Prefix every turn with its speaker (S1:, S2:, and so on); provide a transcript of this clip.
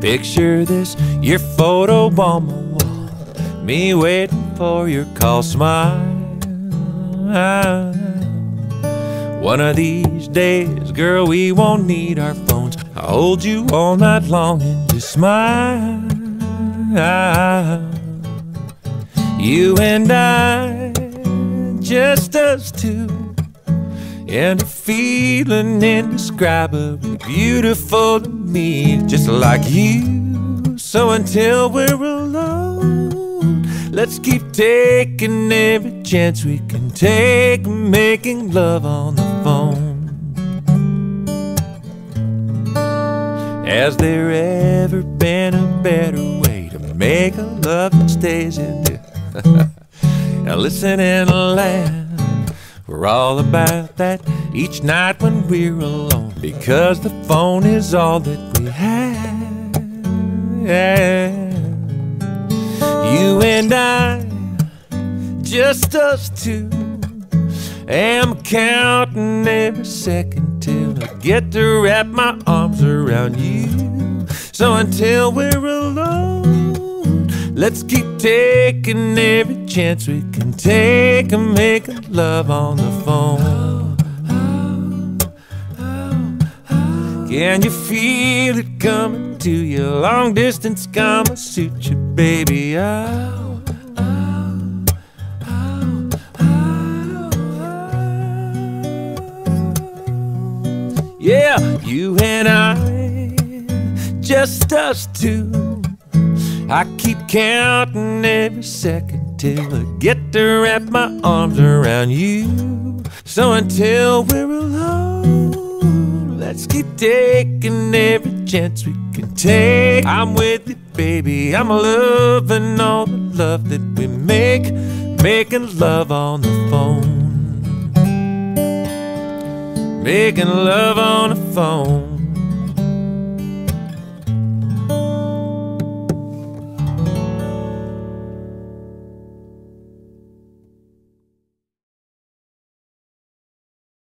S1: Picture this, your photo on my wall. Me waiting for your call, smile. One of these days, girl, we won't need our phones. I'll hold you all night long and just smile. You and I, just us two, and a feeling indescribably beautiful to me, just like you. So until we're alone, let's keep taking every chance we can take, making love on the phone. Has there ever been a better way to make a love that stays in there? now listen and laugh. We're all about that each night when we're alone because the phone is all that we have. You and I, just us two. Am counting every second till I get to wrap my arms around you. So until we're alone, let's keep taking every chance we can take and make love on the phone. Can you feel it coming to you? Long distance Kama Sutra, baby. Oh. Yeah, you and I, just us two. I keep counting every second till I get to wrap my arms around you. So until we're alone, let's keep taking every chance we can take. I'm with you, baby. I'm loving all the love that we make, making love on the phone making love on the phone.